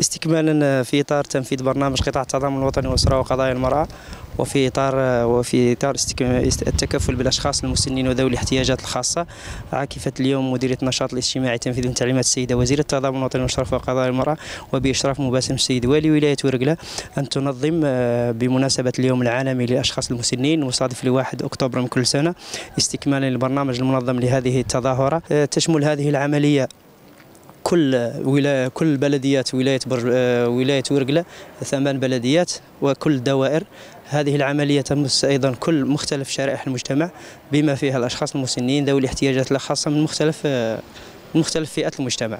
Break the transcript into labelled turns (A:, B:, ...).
A: استكمالا في إطار تنفيذ برنامج قطاع التضامن الوطني والاسره وقضايا المرأة وفي إطار وفي إطار التكفل بالأشخاص المسنين وذوي الاحتياجات الخاصة. عاكفت اليوم مديرية النشاط الاجتماعي التنفيذي من تعليمات السيدة وزيره التضامن الوطني والاشراف وقضايا المرأة وبإشراف مباشر السيد والي ولاية ورقلة أن تنظم بمناسبة اليوم العالمي للأشخاص المسنين المصادف لواحد أكتوبر من كل سنة استكمالا للبرنامج المنظم لهذه التظاهرة. تشمل هذه العملية كل ولايه كل بلديات ولاية بر... ولاية ورقلة ثمان بلديات وكل الدوائر هذه العملية تمس أيضا كل مختلف شرائح المجتمع بما فيها الأشخاص المسنين ذوي الاحتياجات الخاصة من مختلف من مختلف فئات المجتمع.